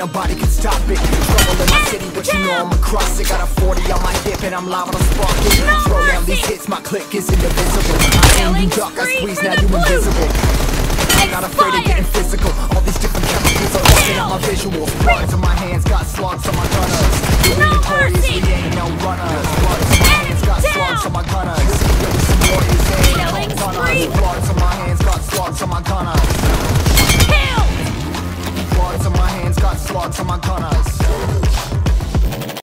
nobody can stop it. Trouble in my city, but you know I'm across it. Got a 40 on my hip and I'm liable to spark it. No Throw down these hits, my click is indivisible. I aim, you duck, I squeeze, now you invisible. I'm not afraid of getting physical. All these different chemicals are blocking out my visuals Bloods on my hands, got slugs on my gunners. We no notorious, we ain't no runners. Bloods on my hands, got slugs on my gunners. Yo, some warriors ain't no runners. Bloods on my hands, got slugs on my gunners. apart from my.